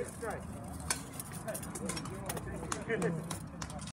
Good strike.